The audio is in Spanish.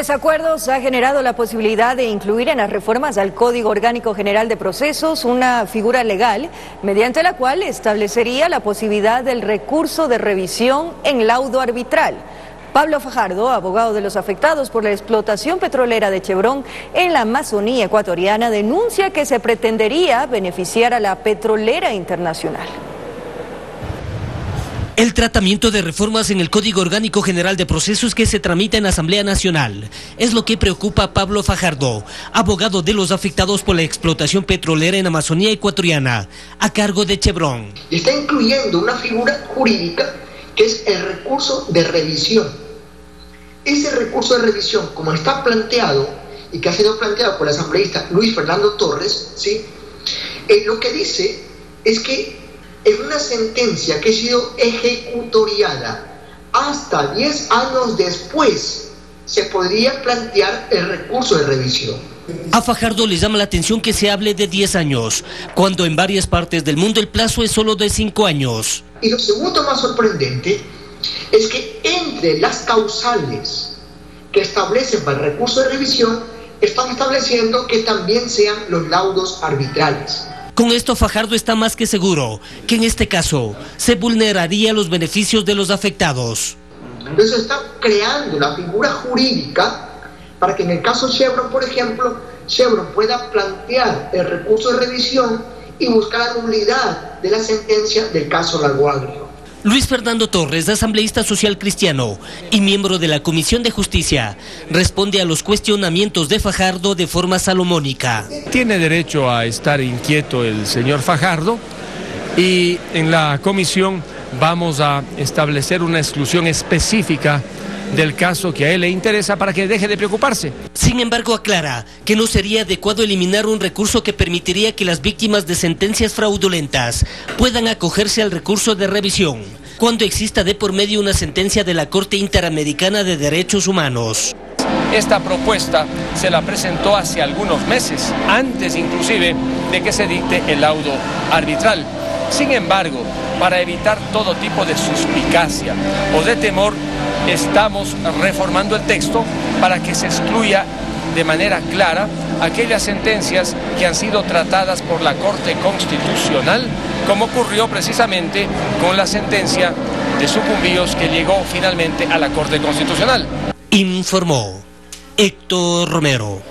Desacuerdos ha generado la posibilidad de incluir en las reformas al Código Orgánico General de Procesos una figura legal mediante la cual establecería la posibilidad del recurso de revisión en laudo arbitral. Pablo Fajardo, abogado de los afectados por la explotación petrolera de Chevron en la Amazonía ecuatoriana, denuncia que se pretendería beneficiar a la petrolera internacional. El tratamiento de reformas en el Código Orgánico General de Procesos que se tramita en Asamblea Nacional es lo que preocupa a Pablo Fajardo, abogado de los afectados por la explotación petrolera en Amazonía ecuatoriana, a cargo de Chevron. Está incluyendo una figura jurídica que es el recurso de revisión. Ese recurso de revisión, como está planteado y que ha sido planteado por el asambleísta Luis Fernando Torres, ¿sí? Eh, lo que dice es que en una sentencia que ha sido ejecutoriada hasta 10 años después, se podría plantear el recurso de revisión. A Fajardo le llama la atención que se hable de 10 años, cuando en varias partes del mundo el plazo es solo de 5 años. Y lo segundo más sorprendente es que entre las causales que establecen para el recurso de revisión, están estableciendo que también sean los laudos arbitrales. Con esto Fajardo está más que seguro que en este caso se vulneraría los beneficios de los afectados. Entonces está creando la figura jurídica para que en el caso Chevron, por ejemplo, Chevron pueda plantear el recurso de revisión y buscar la nulidad de la sentencia del caso Lago Agrio. Luis Fernando Torres, asambleísta social cristiano y miembro de la Comisión de Justicia, responde a los cuestionamientos de Fajardo de forma salomónica. Tiene derecho a estar inquieto el señor Fajardo y en la comisión vamos a establecer una exclusión específica del caso que a él le interesa para que deje de preocuparse. Sin embargo, aclara que no sería adecuado eliminar un recurso que permitiría que las víctimas de sentencias fraudulentas puedan acogerse al recurso de revisión cuando exista de por medio una sentencia de la Corte Interamericana de Derechos Humanos. Esta propuesta se la presentó hace algunos meses, antes inclusive de que se dicte el laudo arbitral. Sin embargo, para evitar todo tipo de suspicacia o de temor, estamos reformando el texto para que se excluya de manera clara aquellas sentencias que han sido tratadas por la Corte Constitucional, como ocurrió precisamente con la sentencia de sucumbíos que llegó finalmente a la Corte Constitucional. Informó Héctor Romero.